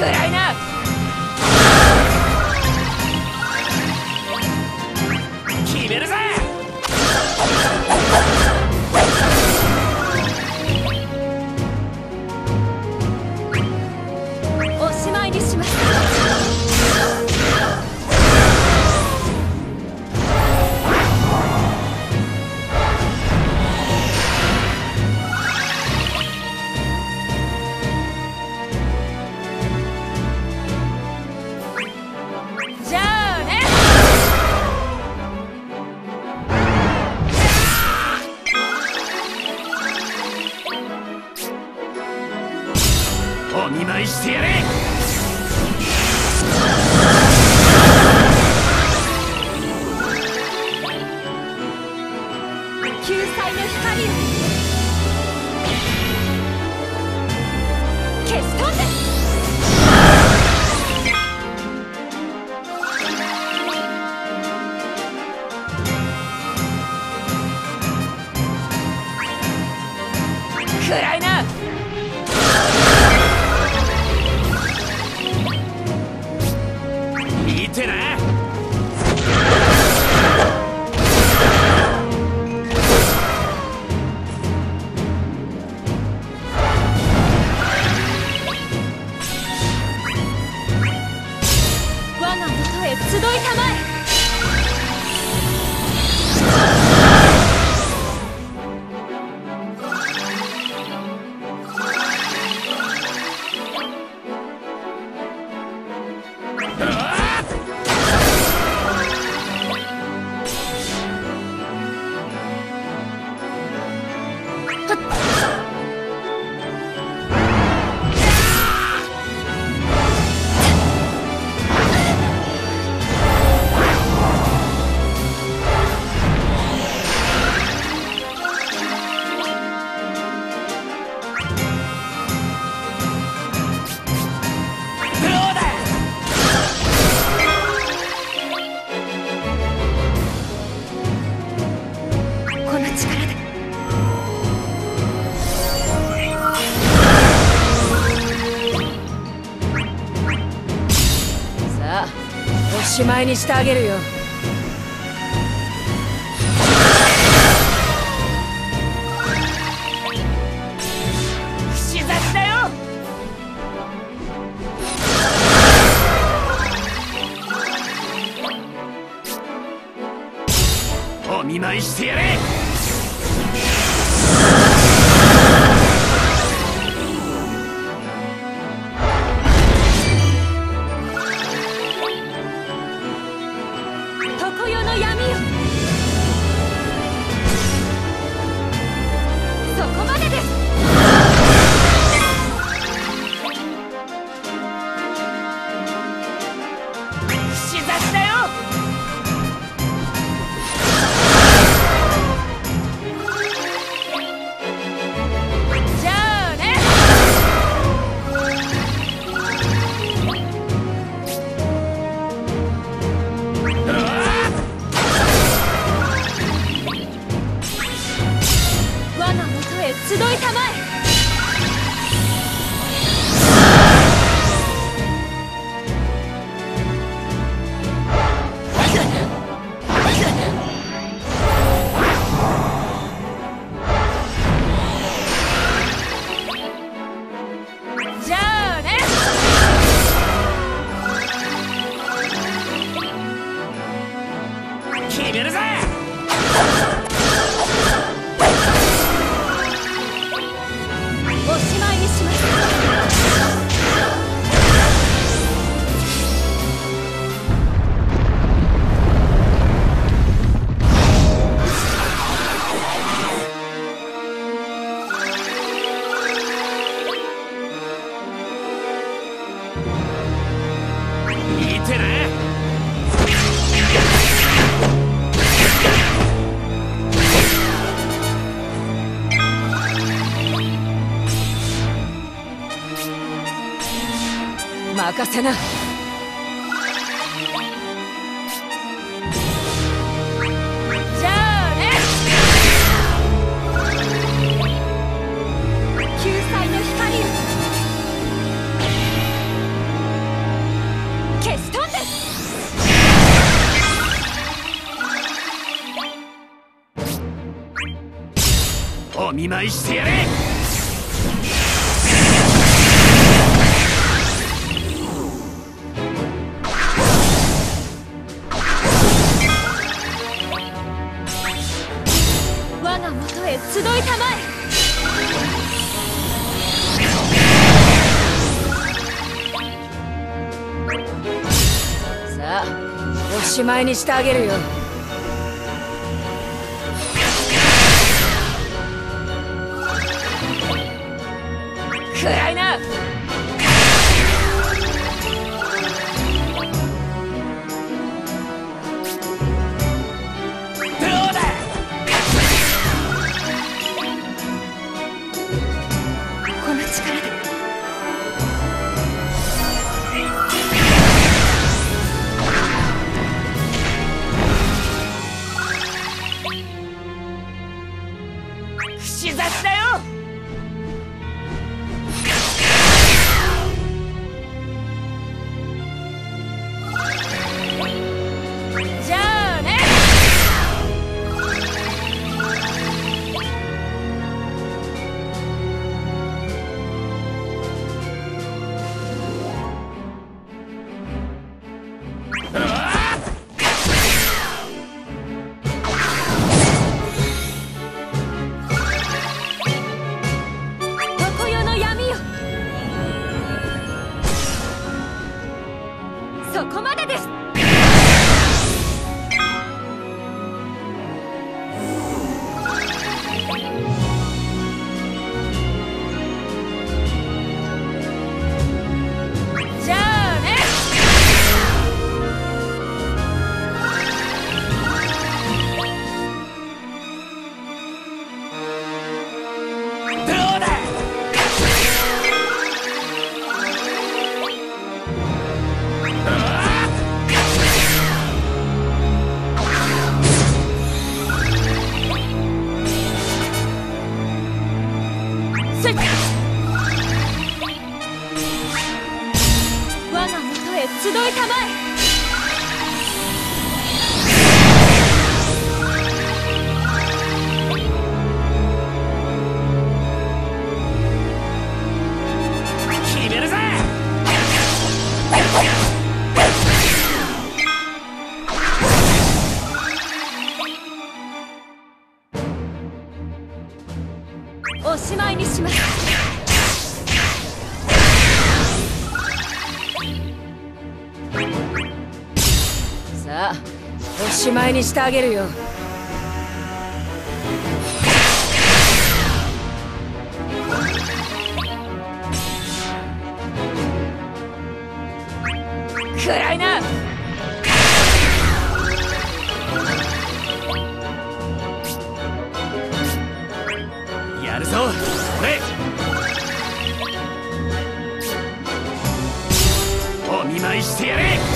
くらいな you. しまいにしてあげるよ。kid in his ass. せな。お見舞いしてやれ。前にしてあげるよ。加油！come on! にしてあげるよ。暗いな。やるぞ。俺。お見舞いしてやれ。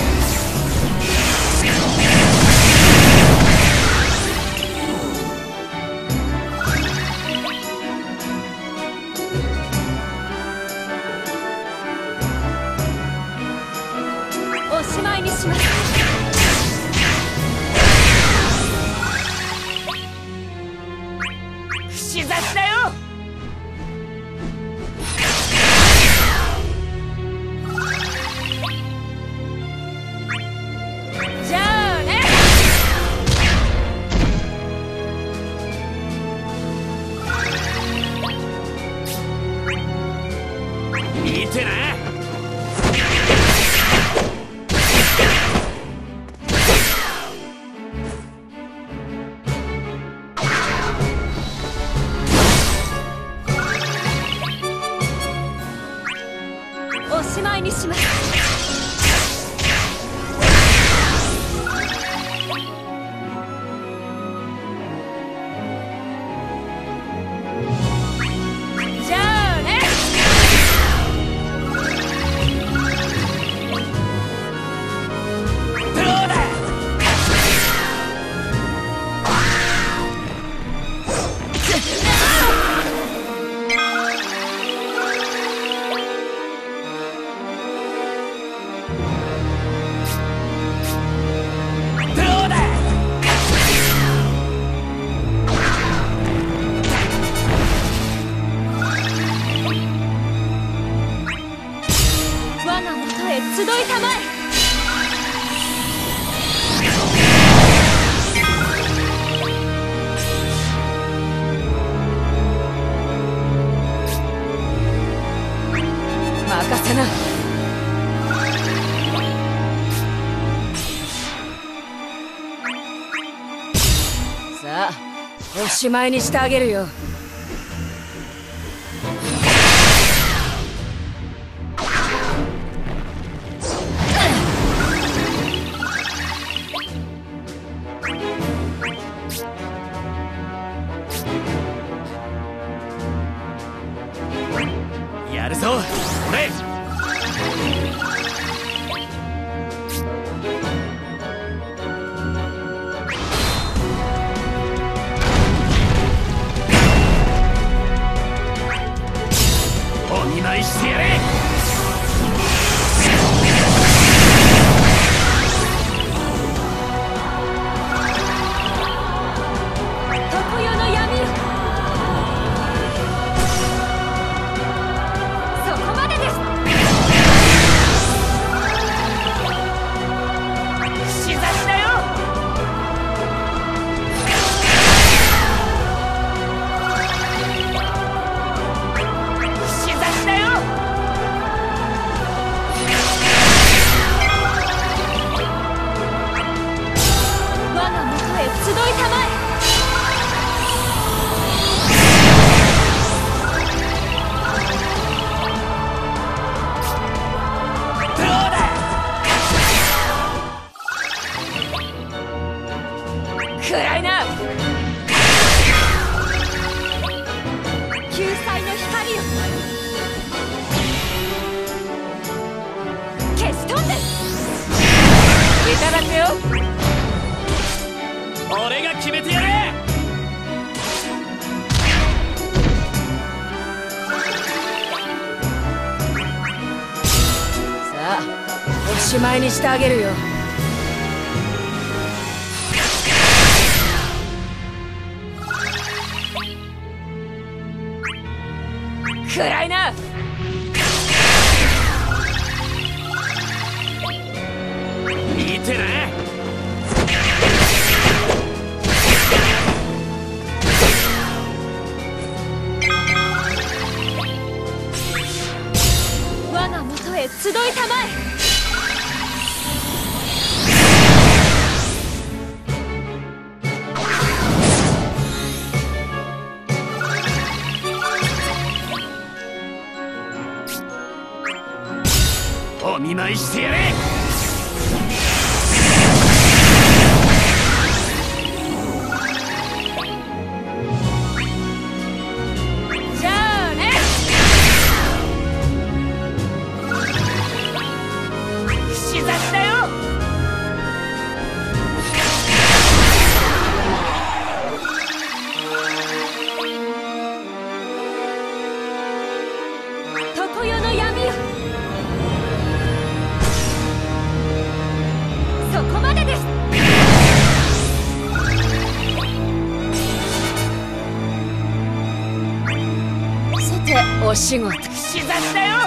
にします。しまいにしてあげるよ。やるぞ俺。しまいにしてあげるよ。くらいな。見てな我が元へ集いたまえ。見舞いしてやれ仕事串刺しだよ。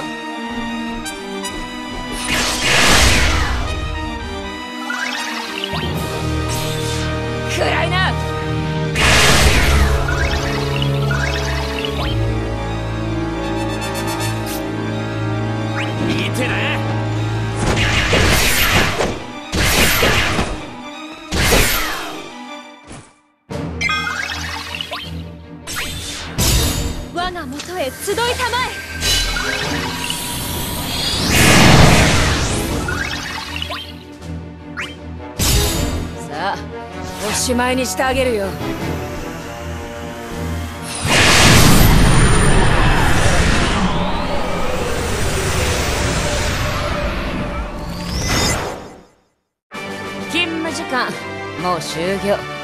暗いおしまいにしてあげるよ。勤務時間もう終業。